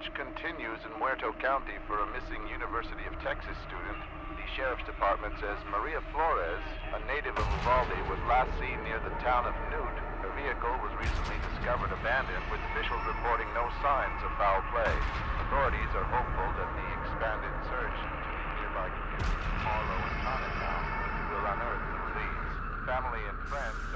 search continues in Muerto County for a missing University of Texas student. The Sheriff's Department says Maria Flores, a native of Uvalde, was last seen near the town of Newt. Her vehicle was recently discovered abandoned, with officials reporting no signs of foul play. Authorities are hopeful that the expanded search into the nearby communities of Harlow and Chinatown will unearth new leads. Family and friends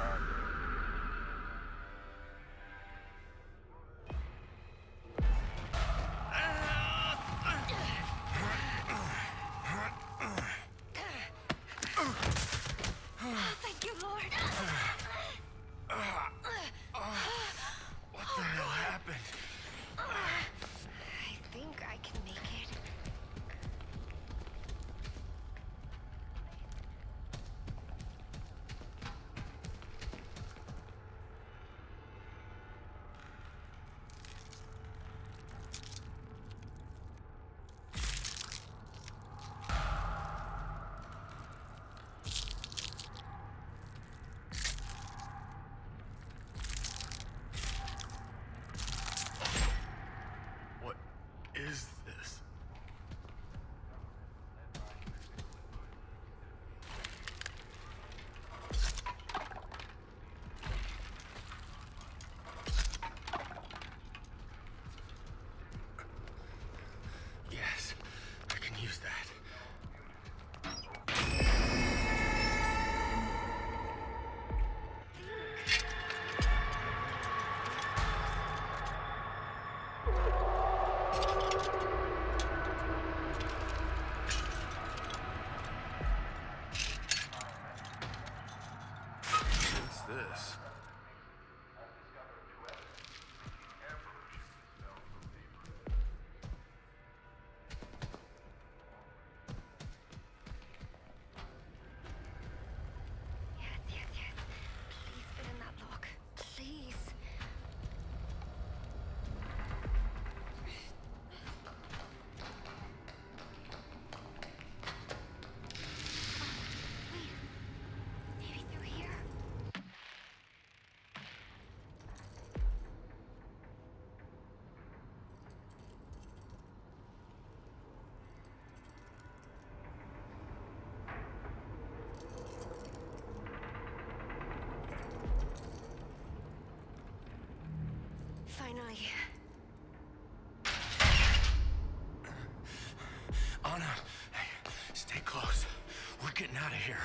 Finally. Anna, hey, stay close. We're getting out of here.